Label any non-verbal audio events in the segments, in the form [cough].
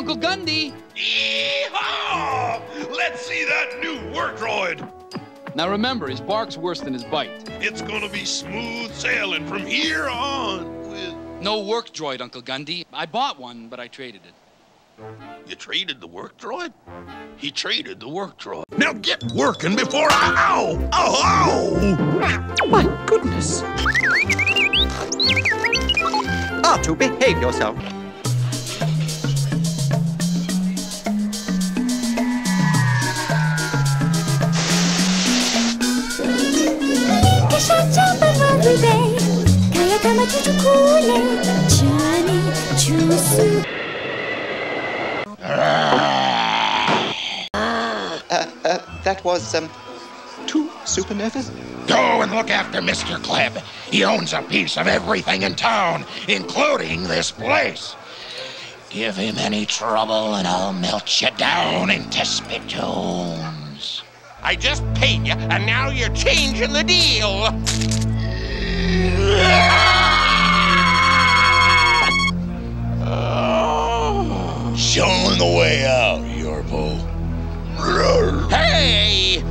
Uncle Gundy! Yeehaw! Let's see that new work droid! Now remember, his bark's worse than his bite. It's gonna be smooth sailing from here on with... No work droid, Uncle Gundy. I bought one, but I traded it. You traded the work droid? He traded the work droid. Now get working before I... Ow! Ow! Ow! My goodness! Ah, R2, behave yourself. Uh, uh, that was, um, too super nervous? Go and look after Mr. Kleb. He owns a piece of everything in town, including this place. Give him any trouble and I'll melt you down into spittoons. I just paid you, and now you're changing the deal. Showing the way out, Yorpo. Hey!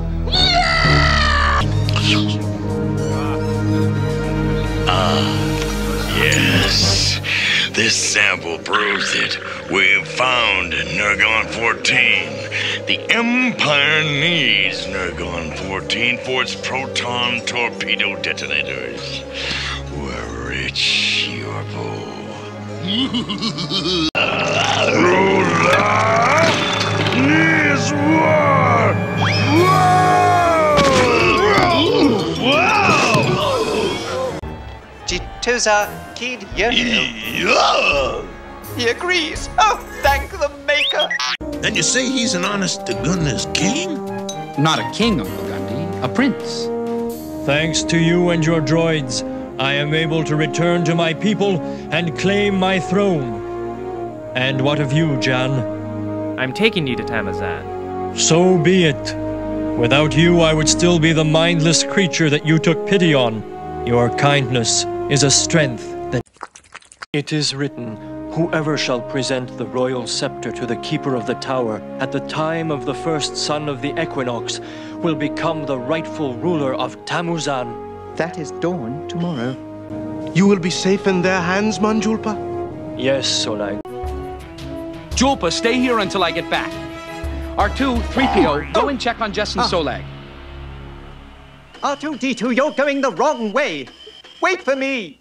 Ah, yes. This sample proves it. We've found Nergon 14. The Empire needs Nergon 14 for its proton torpedo detonators. We're rich, Yorpo. [laughs] Ruler is war! Jituza Kid Yo. Yeah! He agrees. Oh, thank the maker. And you say he's an honest to goodness king? Not a king, Uncle Gundy. A prince. Thanks to you and your droids, I am able to return to my people and claim my throne. And what of you, Jann? I'm taking you to Tammuz-an. So be it. Without you, I would still be the mindless creature that you took pity on. Your kindness is a strength that. It is written, Whoever shall present the royal scepter to the keeper of the tower at the time of the first sun of the equinox will become the rightful ruler of Tammuz-an. That is dawn tomorrow. You will be safe in their hands, Manjulpa? Yes, Solag. Julpa, stay here until I get back. R2, 3PO, go and check on Jess and ah. Solag. R2D2, you're going the wrong way. Wait for me.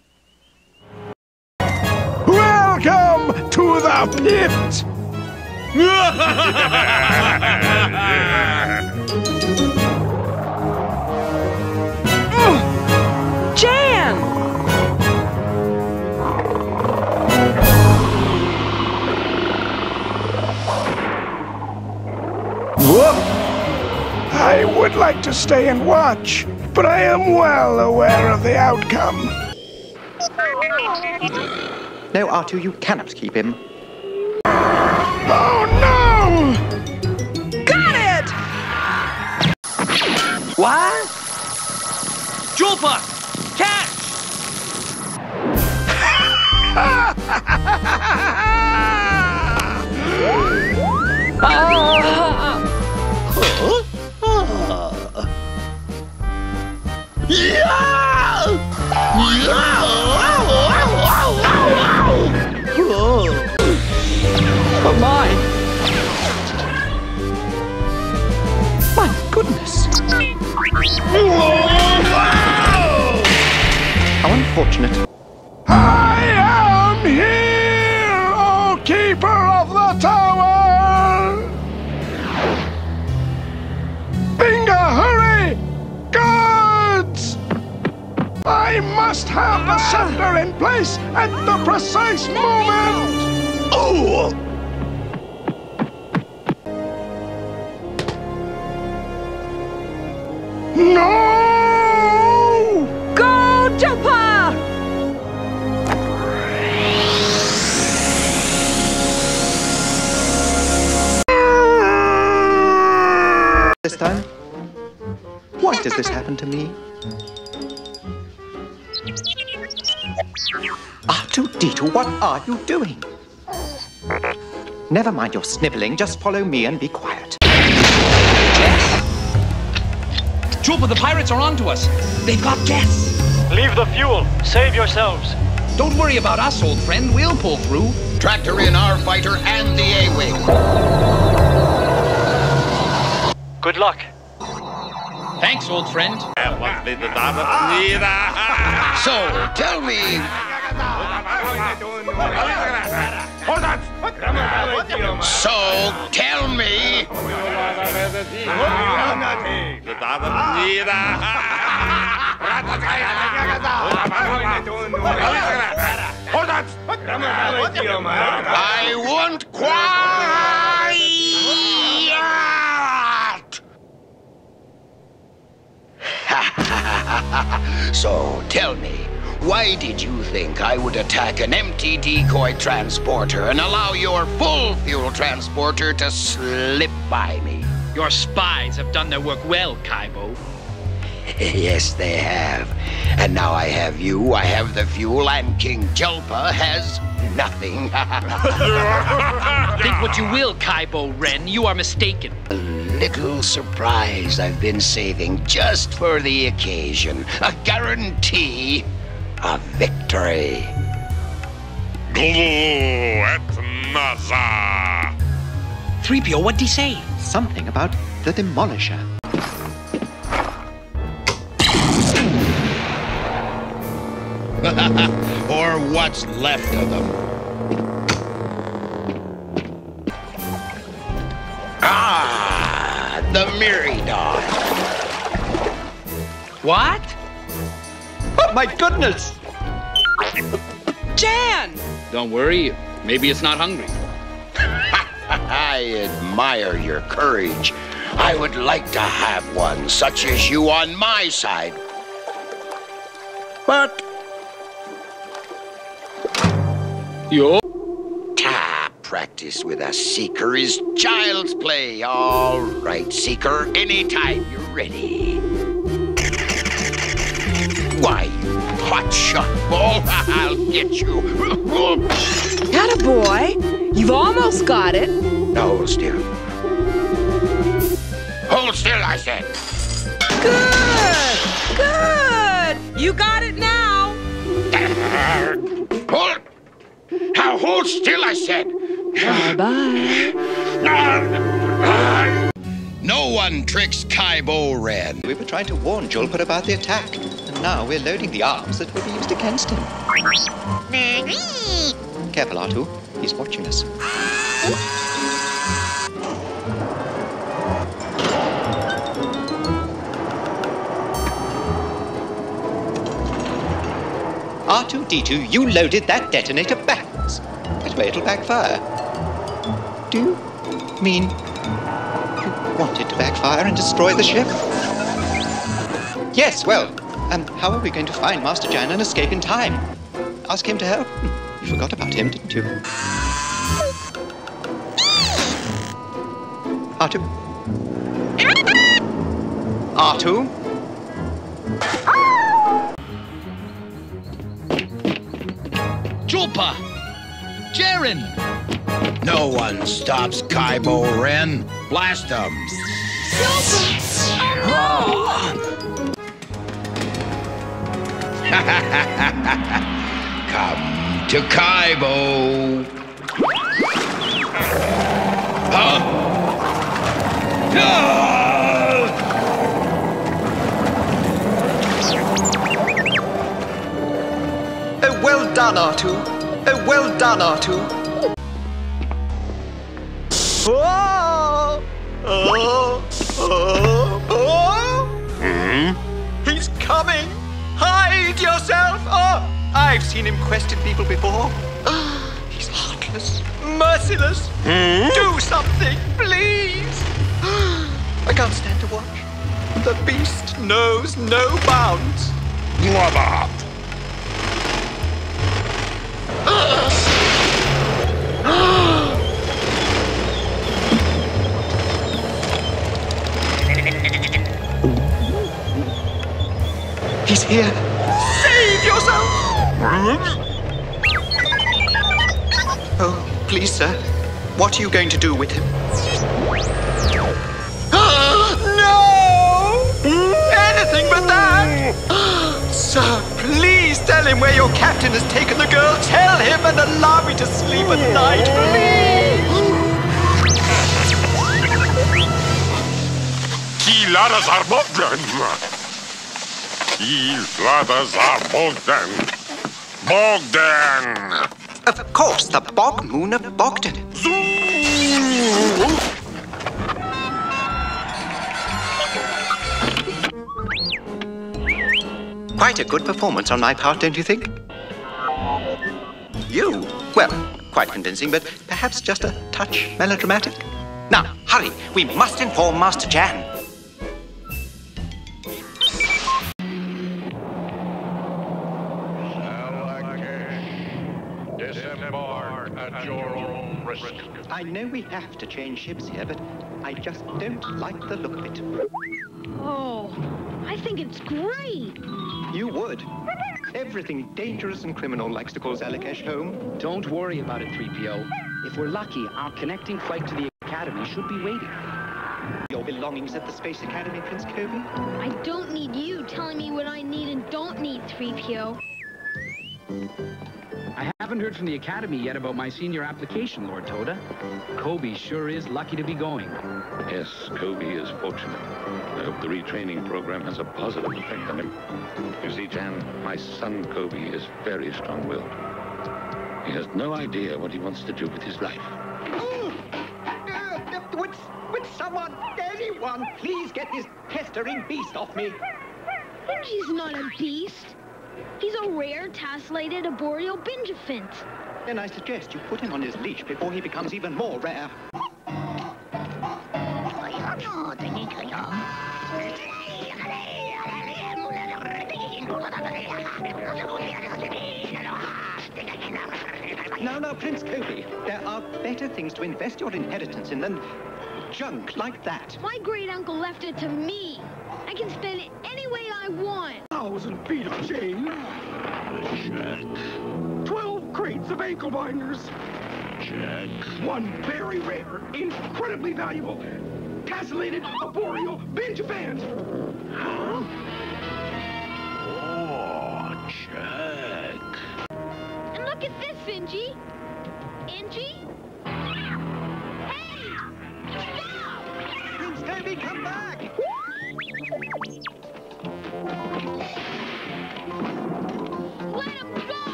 Welcome to! [laughs] Jann! Whoop! I would like to stay and watch, but I am well aware of the outcome. No, R2, you cannot keep him. How unfortunate. I am here, O Keeper of the Tower! Binga, hurry! Guards! I must have the scepter in place at the precise moment! Oh! No! Go, Jumper! This time? Why does this happen to me? Ah, R2D2, what are you doing? Never mind your sniveling, just follow me and be quiet. Julpa, the pirates are onto us. They've got gas. Leave the fuel. Save yourselves. Don't worry about us, old friend. We'll pull through. Tractor in our fighter and the A-Wing. Good luck. Thanks, old friend. So, tell me, [laughs] so tell me, ah. I want quiet. Why did you think I would attack an empty decoy transporter and allow your full fuel transporter to slip by me? Your spies have done their work well, Kybo. [laughs] yes, they have. And now I have you, I have the fuel, and King Julpa has nothing. [laughs] Think what you will, Kybo Ren. You are mistaken. A little surprise I've been saving just for the occasion. A guarantee of victory. Glue at Naza. 3PO, what'd he say? Something about the Demolisher. [laughs] or what's left of them. Ah, the Miridon. What? My goodness! Jann! Don't worry. Maybe it's not hungry. [laughs] I admire your courage. I would like to have one such as you on my side. But Yo. ah, practice with a seeker is child's play. All right, seeker, anytime you're ready. Why, you hot shot ball, [laughs] I'll get you. [laughs] Atta boy! You've almost got it. now hold still. Hold still, I said. Good! Good! You got it now! [laughs] Hold. Now hold still, I said. Bye bye. No one tricks Kybo Ren. We were trying to warn Julpa about the attack, and now we're loading the arms that will be used against him. Careful, R2. He's watching us. R2-D2, you loaded that detonator backwards. That way it'll backfire. Do you mean you wanted to backfire and destroy the ship? Yes, well, um, how are we going to find Master Jann and escape in time? Ask him to help? [laughs] You forgot about him, didn't you? R2? R2? Julpa! Jaren! No one stops Kybo Ren. Blast them. [laughs] Come to Kybo. Huh? Ah! Oh, well done, R2. Oh, well done, R2. Oh! Oh! Oh! Oh! He's coming! Hide yourself! Oh! I've seen him question people before. Ah, he's heartless, merciless. Hmm? Do something, please! Ah, I can't stand to watch. The beast knows no bounds. Blubber. Here. Save yourself! Oh, please, sir. What are you going to do with him? Ah, no! Anything but that! Sir, please tell him where your captain has taken the girl. Tell him and allow me to sleep at night, please! Kilara Zarbogdan! [laughs] Kilara are Bogdan! Bogdan! Of course, the bog moon of Bogden. Quite a good performance on my part, don't you think? You? Well, quite convincing, but perhaps just a touch melodramatic. Now, hurry! We must inform Master Jann. Disembark at your own risk. I know we have to change ships here, but I just don't like the look of it. Oh, I think it's great. You would. Everything dangerous and criminal likes to call Zalakesh home. Don't worry about it, 3PO. If we're lucky, our connecting flight to the Academy should be waiting. Your belongings at the Space Academy, Prince Coby? I don't need you telling me what I need and don't need, 3PO. I haven't heard from the Academy yet about my senior application, Lord Toda. Coby sure is lucky to be going. Yes, Coby is fortunate. I hope the retraining program has a positive effect on him. You see, Jann, my son Coby is very strong-willed. He has no idea what he wants to do with his life. Uh, uh, would, would someone, anyone, please get this pestering beast off me? He's not a beast. He's a rare, tassellated arboreal bingephant. Then I suggest you put him on his leash before he becomes even more rare. Now, now, Prince Coby, there are better things to invest your inheritance in than junk like that. My great uncle left it to me. I can spend it any way I want. Thousand feet of chain. Check. Twelve crates of ankle binders. Check. One very rare, incredibly valuable, tassellated arboreal binge band. Huh? Oh, check. And look at this, Ingy. Ingy? Hey! Stop! Prince Coby, come back!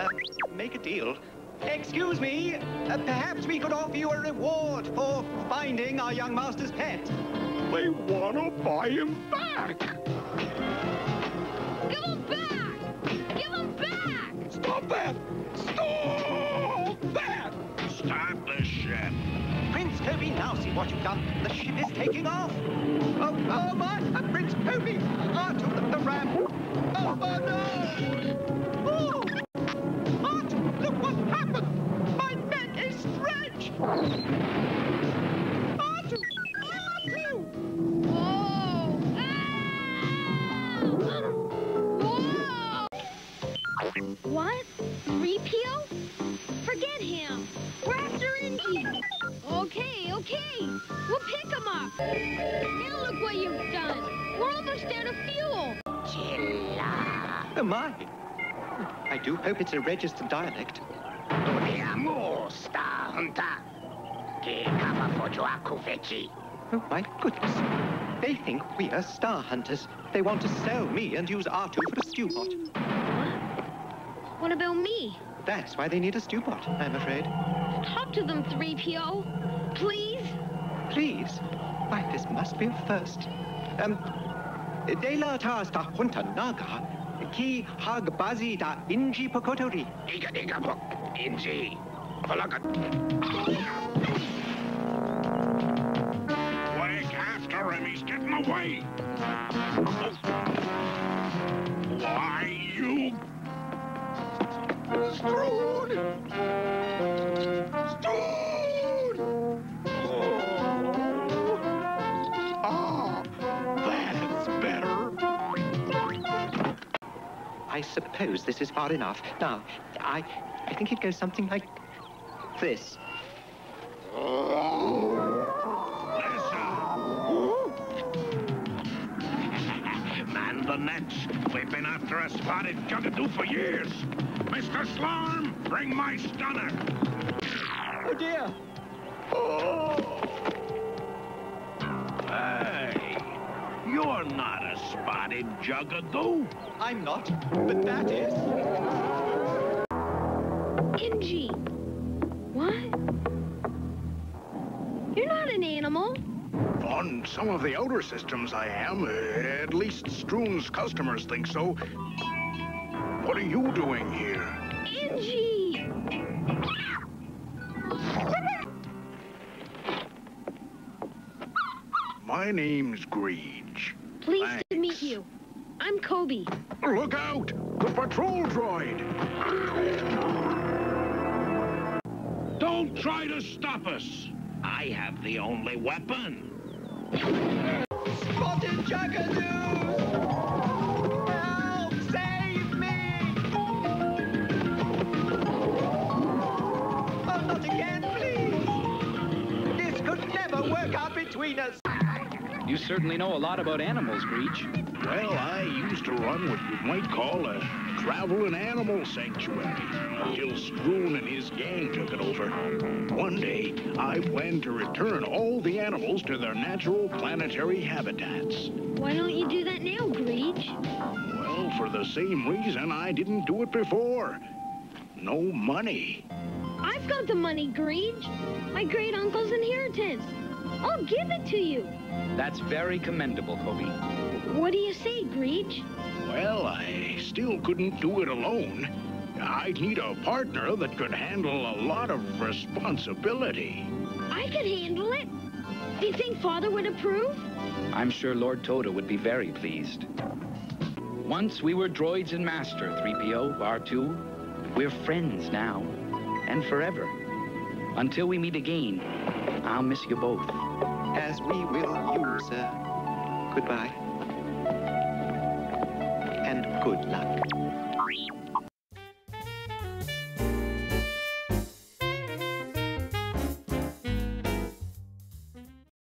Uh, make a deal. Excuse me. Uh, perhaps we could offer you a reward for finding our young master's pet. They want to buy him back. Give him back! Give him back! Stop that! Stop that! Stop the ship. Prince Coby, now see what you've done. The ship is taking off. Oh, oh my! Uh, Prince Coby! Artu, the, the ram! Oh, oh no! What? 3PO? Forget him. We're after Ingy. Okay, okay. We'll pick him up. Now look what you've done. We're almost out of fuel. Oh my! I do hope it's a registered dialect. Oh my goodness. They think we are star hunters. They want to sell me and use R2 for a stew pot. What about me? That's why they need a stew pot, I'm afraid. Talk to them, 3PO. Please? Please? Why, this must be a first. Um, de la tas da junta naga, ki hagbazi da inji pokotori. Iga iga bok. Inji. Valagat. Wake after him. He's getting away. Suppose this is far enough. Now, I, I think it goes something like this. [laughs] Man the nets. We've been after a spotted jugadoo for years. Mr. Slarm, bring my stunner. Oh dear! Oh. Hey, you're not a spotted jugadoo. I'm not, but that is. Ingy. What? You're not an animal. On some of the outer systems, I am. At least Stroon's customers think so. What are you doing here? Ingy! My name's Greege. Pleased to meet you. I'm Coby. Look out! The patrol droid! Don't try to stop us. I have the only weapon. Spotted Jagadoos! Help! Save me! Oh, not again, please! This could never work out between us. You certainly know a lot about animals, Breach. Well, I used to run what you might call a traveling animal sanctuary until Stroon and his gang took it over. One day, I planned to return all the animals to their natural planetary habitats. Why don't you do that now, Breach? Well, for the same reason I didn't do it before. No money. I've got the money, Greege. My great uncle's inheritance. I'll give it to you. That's very commendable, Coby. What do you say, Greege? Well, I still couldn't do it alone. I'd need a partner that could handle a lot of responsibility. I could handle it. Do you think Father would approve? I'm sure Lord Toda would be very pleased. Once we were droids and master, 3PO, R2. We're friends now, and forever. Until we meet again, I'll miss you both. As we will you, sir. Goodbye. Good luck.